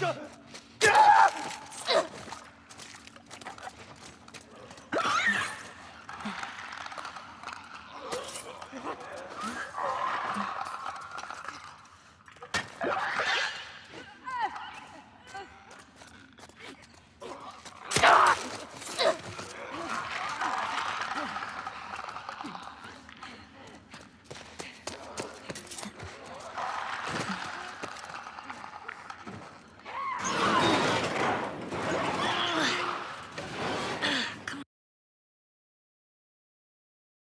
Ha ha ha!